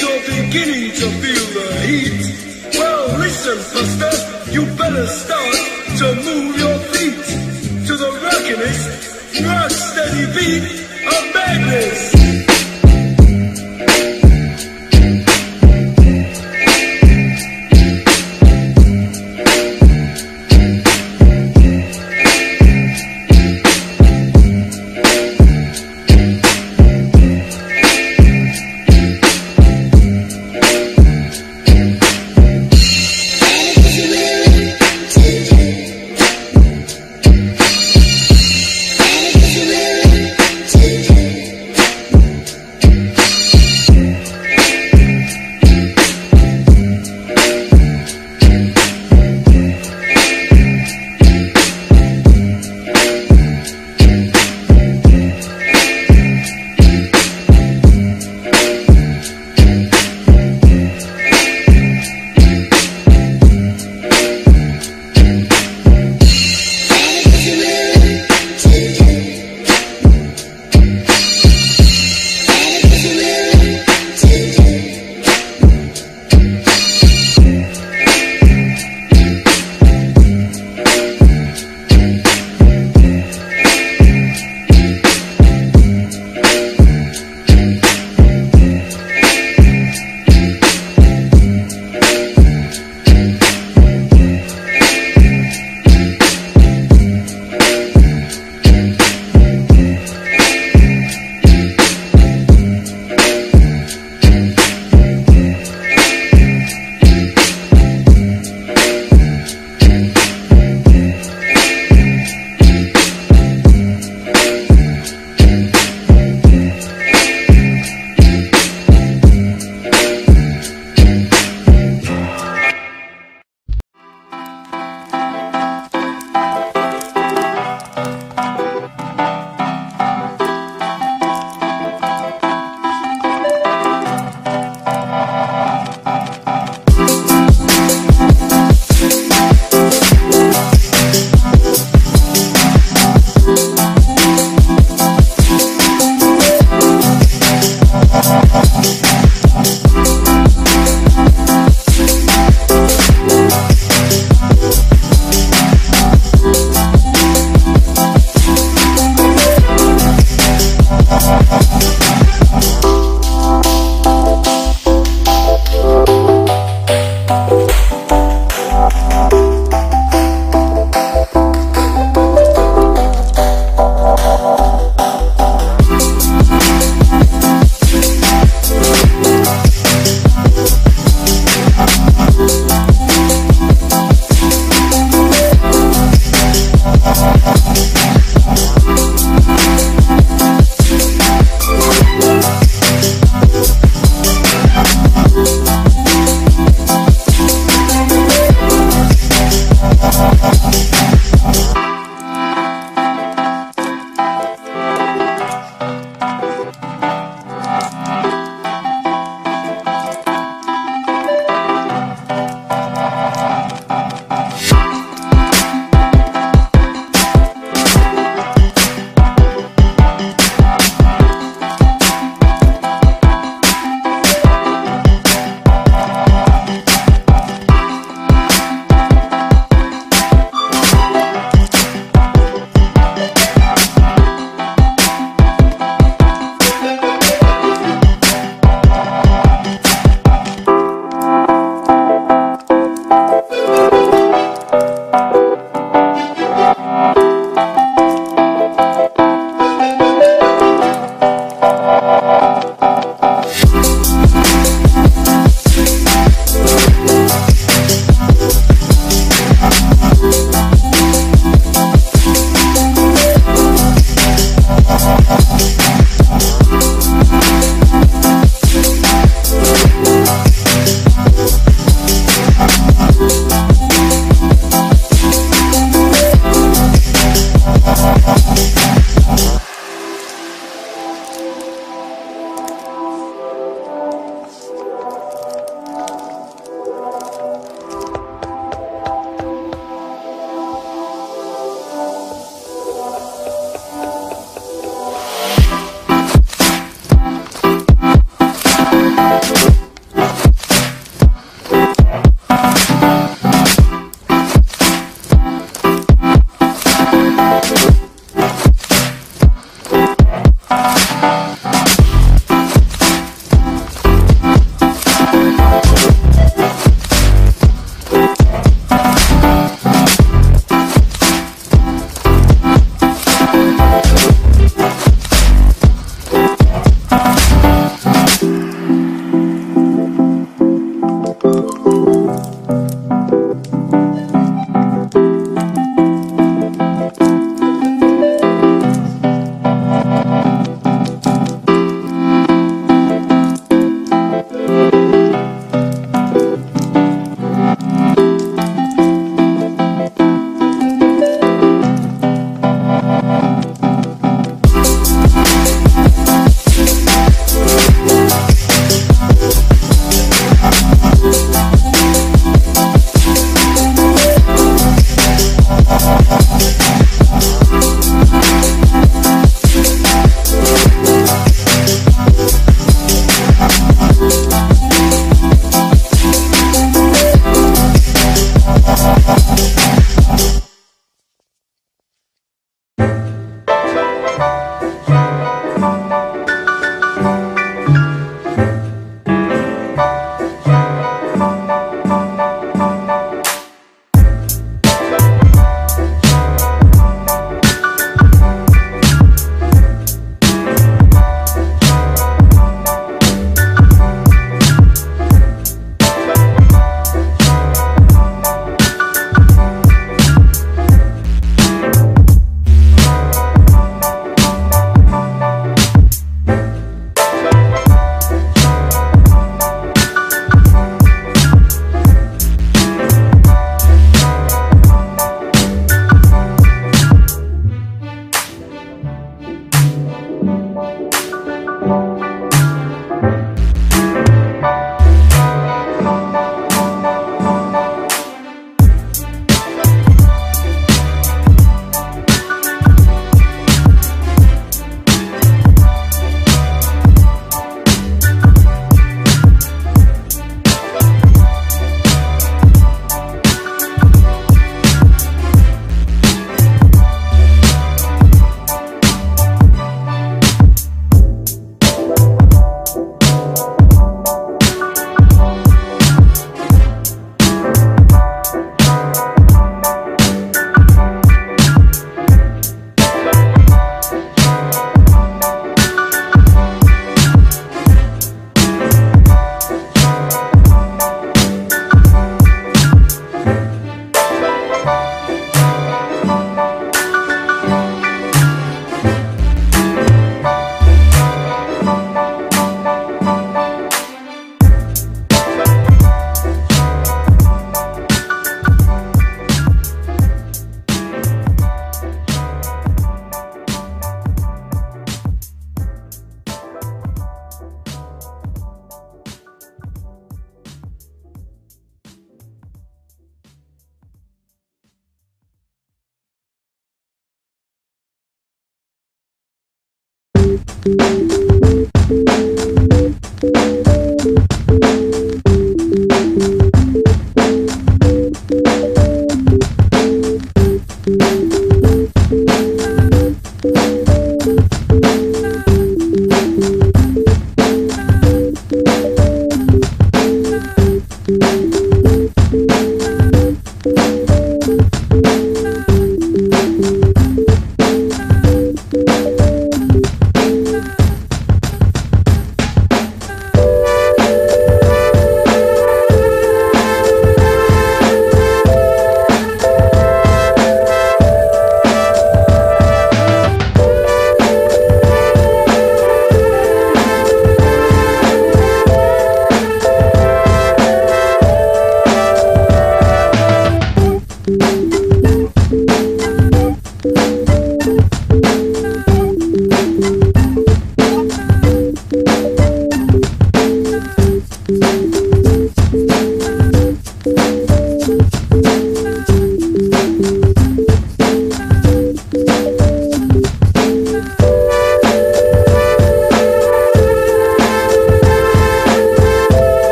you're beginning to feel the heat, well, listen, Buster, you better start to move your feet to the rockinest, rock steady beat of madness.